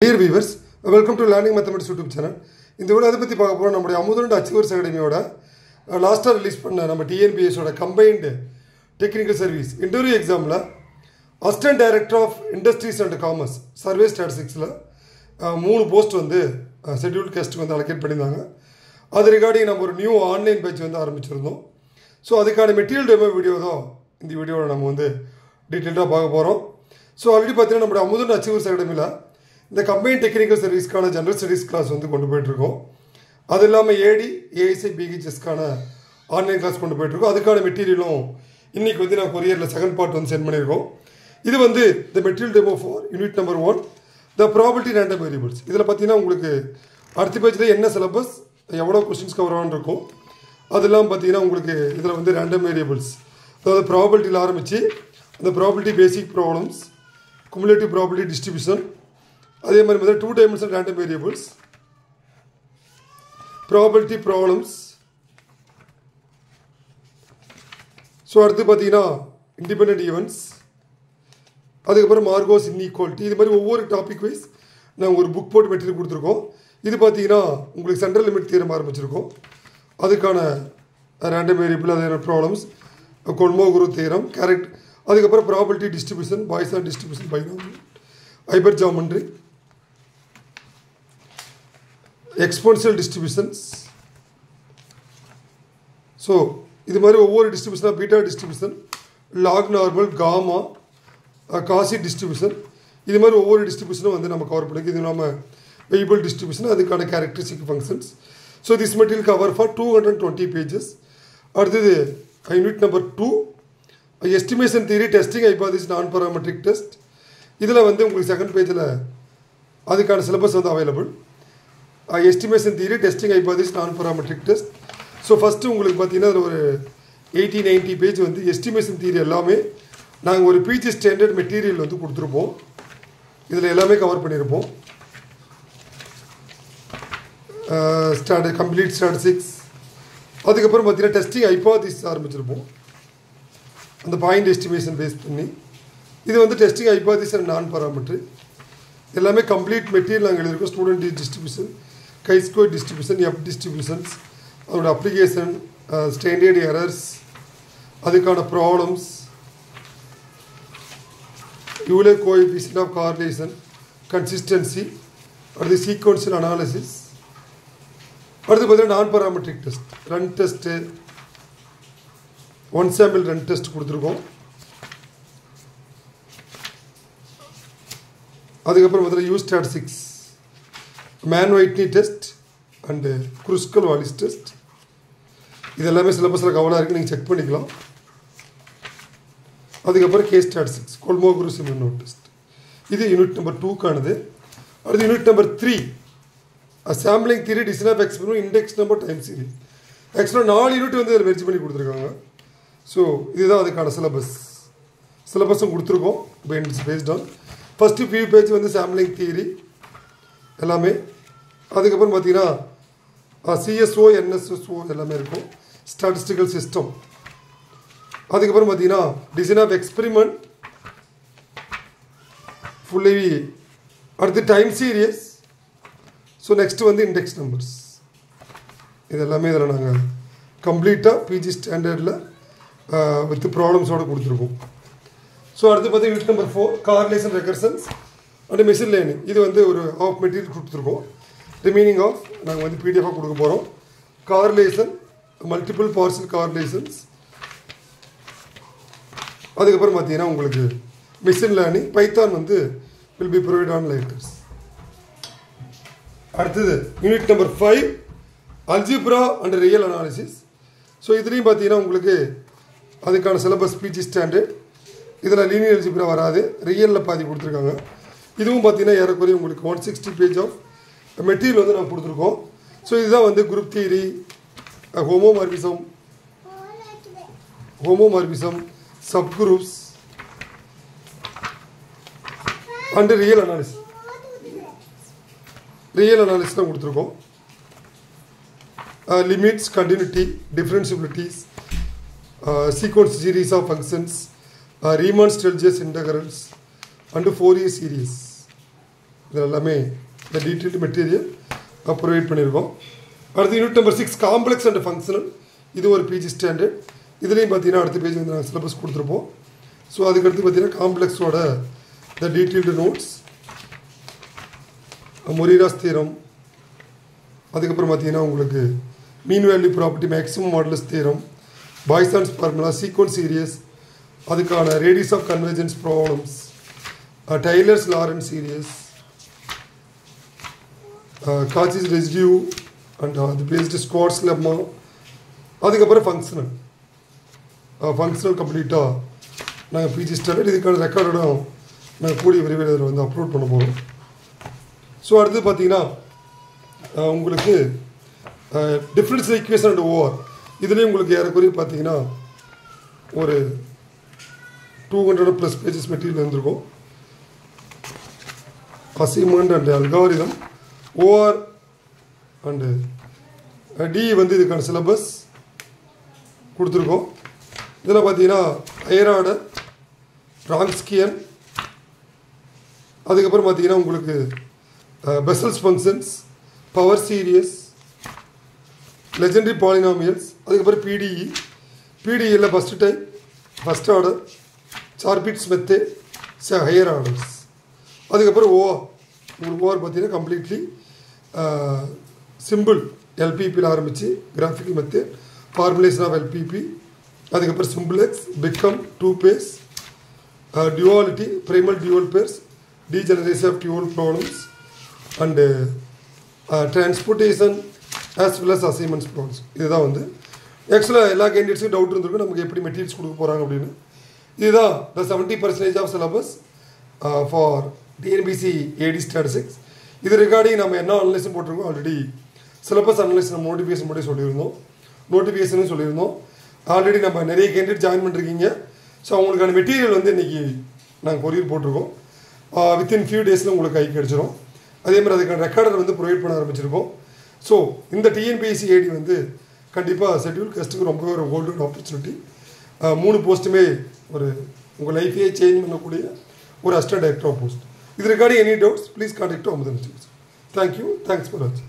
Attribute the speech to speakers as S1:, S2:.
S1: Dear viewers welcome to learning mathematics YouTube channel இந்த video அதை பற்றி பார்க்க போகிறோம் நம்முடைய அமுதண்ட் அச்சீவர்ஸ் அகாடமியோட லாஸ்ட்டாக ரிலீஸ் பண்ண நம்ம டிஎன்பிஎஸோட கம்பைன்டு டெக்னிக்கல் சர்வீஸ் இன்டர்வியூ எக்ஸாமில் assistant director of industries and commerce survey ஸ்டாட்டிஸ்டிக்ஸில் மூணு போஸ்ட் வந்து ஷெட்யூல்ட் கேஸ்ட்டுக்கு வந்து அலோகேட் பண்ணியிருந்தாங்க. அது ரிகார்டிங் நம்ம ஒரு நியூ ஆன்லைன் பேஜ் வந்து ஆரம்பிச்சிருந்தோம். ஸோ அதுக்கான மெட்டீரியல் டெமோ வீடியோ தான் இந்த வீடியோவில் நம்ம வந்து டீட்டெயில்டாக பார்க்க போகிறோம் ஸோ ஆல்ரெடி பார்த்தீங்கன்னா நம்மளுடைய அமுதன் அச்சீவர்ஸ் அகாடமியில் இந்த கம்பைன் டெக்னிக்கல் சர்வீஸ்க்கான ஜென்ரல் ஸ்டடீஸ் கிளாஸ் வந்து கொண்டு போயிட்டுருக்கோம். அது இல்லாமல் ஏடி ஏஐசி பிஹெச்எஸ்க்கான ஆன்லைன் கிளாஸ் கொண்டு போயிட்டுருக்கோம். அதுக்கான மெட்டீரியலும் இன்றைக்கி வந்து நான் கொரியரில் செகண்ட் பார்ட் வந்து சென்ட் பண்ணியிருக்கோம். இது வந்து the material demo for unit number one the property random variables இதில் பார்த்தீங்கன்னா உங்களுக்கு அடுத்த பேஜில் என்ன சிலபஸ் எவ்வளோ கொஸ்டின்ஸ் கவர் ஆன் இருக்கும். அதெல்லாம் பார்த்தீங்கன்னா உங்களுக்கு இதில் வந்து ரேண்டம் வேரியபிள்ஸ் அதாவது ப்ராபர்ட்டியில் ஆரம்பித்து அந்த property basic problems cumulative property distribution அதே மாதிரி பார்த்தா two dimension random variables property problems so அடுத்து பார்த்தீங்கன்னா இண்டிபெண்ட் ஈவெண்ட்ஸ் அதுக்கப்புறம் மார்கோஸ் இன்இக்வாலிட்டி இது மாதிரி ஒவ்வொரு டாபிக் வைஸ் நாங்கள் ஒரு புக் போட்டு மெட்டீரியல் கொடுத்துருக்கோம். இது பார்த்தீங்கன்னா உங்களுக்கு சென்ட்ரல் லிமிட் தீரம் ஆரம்பிச்சிருக்கோம். அதுக்கான ரேண்டம் வேரியபிள் அதான ப்ராப்ளம்ஸ் கொன்மோகுரு தீரம் கேரக்ட் அதுக்கப்புறம் property distribution Poisson or distribution binomial hypergeometric exponential distributions so இது மாதிரி ஒவ்வொரு டிஸ்ட்ரிபியூஷனாக beta distribution log normal gamma Cauchy distribution இது மாதிரி ஒவ்வொரு டிஸ்ட்ரிபியூஷனும் வந்து நம்ம கவர் பண்ணிக்கு இது இல்லாமல் வெயிபிள் டிஸ்ட்ரிபியூஷன் அதுக்கான characteristic functions so this material cover for two hundred twenty pages அடுத்தது unit number two estimation theory testing hypothesis non parametric test இதில் வந்து உங்களுக்கு செகண்ட் பேஜில் அதுக்கான சிலபஸ் வந்து available estimation theory testing hypothesis non parametric test so first உங்களுக்கு பார்த்தீங்கன்னா அதில் ஒரு எயிட்டி நைன்ட்டி பேஜ் வந்து எஸ்டிமேஷன் தியரி எல்லாமே நாங்கள் ஒரு பிஜி ஸ்டாண்டர்ட் மெட்டீரியல் வந்து கொடுத்துருப்போம். இதில் எல்லாமே கவர் பண்ணியிருப்போம் ஸ்டாட் கம்ப்ளீட் ஸ்டாட்டிஸ்டிக்ஸ் அதுக்கப்புறம் பார்த்தீங்கன்னா டெஸ்டிங் ஹைபாதிஸ் ஆரம்பிச்சிருப்போம். அந்த பாயிண்ட் எஸ்டிமேஷன் பேஸ் பண்ணி. இது வந்து டெஸ்டிங் ஹைபாதிஸ் அண்ட் நான் பராமீட்ரு எல்லாமே கம்ப்ளீட் மெட்டீரியல் நாங்கள் எழுதியிருக்கோம் student distribution chi square distribution F distributions அதோட அப்ளிகேஷன் ஸ்டாண்டர்ட் எரர்ஸ் அதுக்கான problems Yule coefficient of correlation consistency அடுத்து சீக்வன்ஷியல் அனாலிசிஸ் அடுத்து பார்த்தீங்கன்னா non parametric test run test one sample run test கொடுத்துருக்கோம். அதுக்கப்புறம் பார்த்தீங்கன்னா U statistics Whitney test and Kruskal Wallis test இது எல்லாமே சிலபஸில் கவலாக இருக்குது நீங்கள் செக் பண்ணிக்கலாம். அதுக்கப்புறம் K statistics Kolmogorov Smirnov test இது யூனிட் நம்பர் டூக்கானது அடுத்து unit number three sampling theory design of experiment index number time series ஆக்சுவலாக நாலு யூனிட் வந்து அதை மெர்ஜி பண்ணி கொடுத்துருக்காங்க. ஸோ இதுதான் அதுக்கான சிலபஸ் சிலபஸும் கொடுத்துருக்கோம். Pants based on first few page வந்து சாம்பிளிங் தியரி எல்லாமே. அதுக்கப்புறம் பார்த்தீங்கன்னா சிஎஸ்ஓ என்எஸ்எஸ்ஓ எல்லாமே இருக்கும். ஸ்டாட்டிஸ்டிக்கல் சிஸ்டம் அதுக்கப்புறம் பார்த்தீங்கன்னா டிசைன் ஆஃப் எக்ஸ்பெரிமெண்ட் ஃபுல்லி அடுத்து டைம் சீரியஸ் ஸோ நெக்ஸ்ட் வந்து இண்டெக்ஸ் நம்பர்ஸ் இது எல்லாமே இதில் நாங்கள் கம்ப்ளீட்டாக பிஜி ஸ்டாண்டர்டில் வித் ப்ராப்ளம்ஸோடு கொடுத்துருக்கோம். ஸோ அடுத்து பார்த்தீங்கன்னா unit number four correlation regressions and machine learning இது வந்து ஒரு ஆஃப் மெட்டீரியல் கொடுத்துருக்கோம். ரிமைனிங் ஆஃப் நாங்கள் வந்து பிடிஎஃபாக கொடுக்க போகிறோம் கார்லேஷன் மல்டிபிள் பார்சல் கார்லேஷன்ஸ் அதுக்கப்புறம் பார்த்தீங்கன்னா உங்களுக்கு மிஷின் லேர்னிங் பைத்தான் வந்து will be provide on lighters அடுத்தது unit number five algebra and real analysis so இதுலேயும் பார்த்தீங்கன்னா உங்களுக்கு அதுக்கான சிலபஸ் பிஜி ஸ்டாண்டர்ட் இதில் லீனியர் அல்ஜிப்ரா வராது. ரியலில் பாதி கொடுத்துருக்காங்க. இதுவும் பார்த்தீங்கன்னா ஏறக்குறைய உங்களுக்கு one sixty page of material வந்து நான் கொடுத்துருக்கோம். ஸோ இதுதான் வந்து group theory homomorphism homomorphism sub groups and real analysis real analysis தான் கொடுத்துருக்கோம். Limits continuity differentiabilities sequence series of functions Riemann Stieltjes integrals and Fourier series இதெல்லாமே இந்த டீட்டெயில்டு மெட்டீரியல் ப்ரொவைட் பண்ணியிருக்கோம் அடுத்து unit number six complex and functional இது ஒரு PG standard இதுலேயும் பார்த்தீங்கன்னா அடுத்த பேஜ் வந்து நாங்கள் சிலபஸ் கொடுத்துருப்போம். ஸோ அதுக்கடுத்து பார்த்தீங்கன்னா காம்ப்ளெக்ஸோட த டீட்டெயில்டு நோட்ஸ் மொரிராஸ் தீரம் அதுக்கப்புறம் பார்த்தீங்கன்னா உங்களுக்கு mean value property maximum modulus theorem Poisson's formula sequence series அதுக்கான radius of convergence problems Taylor's Laurent series Cauchy's residue and அது பேஸ்டு ஸ்குவாட்ஸ் லெம்மா அதுக்கப்புறம் ஃபங்க்ஷனல் ஃபங்க்ஷனல் கம்ப்ளீட்டாக நாங்கள் பிஜி ஸ்டாண்டர்ட் இதுக்கான ரெக்கார்டோட நாங்கள் கூடிய விரைவில் இதில் வந்து அப்லோட் பண்ண போகிறோம் ஸோ அடுத்து பார்த்தீங்கன்னா uh, உங்களுக்கு டிஃப்ரென்ஸ் ஈக்குவேஷன் அண்ட் ஓஆர் இதுலேயும் உங்களுக்கு ஏறக்குறைய பார்த்தீங்கன்னா ஒரு two hundred plus pages material இருந்திருக்கும் assignment and algorithm OR and T வந்து இதுக்கான சிலபஸ் கொடுத்துருக்கோம். இதில் பார்த்தீங்கன்னா ஹையர் ஆர்டர் ராங்ஸ்கியன் அதுக்கப்புறம் பார்த்தீங்கன்னா உங்களுக்கு Bessel's functions power series Legendre polynomials அதுக்கப்புறம் PDE பிடிஇயில் first type first order Charpit's method higher orders அதுக்கப்புறம் ஓ உங்களுக்கு ஓஆர் பார்த்தீங்கன்னா கம்ப்ளீட்லி சிம்பிள் எல்பிபியில் ஆரம்பித்து graphical method formulation of LPP அதுக்கப்புறம் simplex big M two phase duality primal dual pairs degeneration of dual problems and transportation as well as assignments problems இதுதான் வந்து. ஆக்சுவலாக எல்லா கேண்டிடேட்ஸுக்கும் டவுட் இருந்திருக்கும். நமக்கு எப்படி மெட்டீரியல்ஸ் கொடுக்க போகிறாங்க அப்படின்னு. இதுதான் the seventy percentage of syllabus for TNPSC AD statistics இது ரிகார்டிங் நம்ம என்ன அனலைஸும் போட்டிருக்கோம் ஆல்ரெடி சிலபஸ் அனலைஸ் நம்ம நோட்டிஃபிகேஷன் மட்டும் சொல்லியிருந்தோம். நோட்டிஃபிகேஷனும் சொல்லியிருந்தோம். ஆல்ரெடி நம்ம நிறைய கேண்டிடேட் ஜாயின் பண்ணிருக்கீங்க. ஸோ அவங்களுக்கான மெட்டீரியல் வந்து இன்றைக்கி நாங்கள் கொரியர் போட்டிருக்கோம். வித்தின் ஃபியூ டேஸில் உங்களுக்கு கை கிடச்சிரும் அதே மாதிரி அதுக்கான ரெக்கார்டர் வந்து ப்ரொவைட் பண்ண ஆரம்பிச்சிருக்கோம். ஸோ இந்த டிஎன்பிஎஸ்சி ஏடி வந்து கண்டிப்பாக ஷெட்யூல் கஸ்ட்டுக்கு ரொம்பவே ஒரு கோல்டன் ஆப்பர்ச்சுனிட்டி மூணு போஸ்ட்டுமே ஒரு உங்கள் லைஃபையே சேஞ்ச் பண்ணக்கூடிய ஒரு அஸ்டன்ட் டைரக்டர் போஸ்ட் இது regarding any doubts please contact Amudhan thank you thanks for வாட்சிங்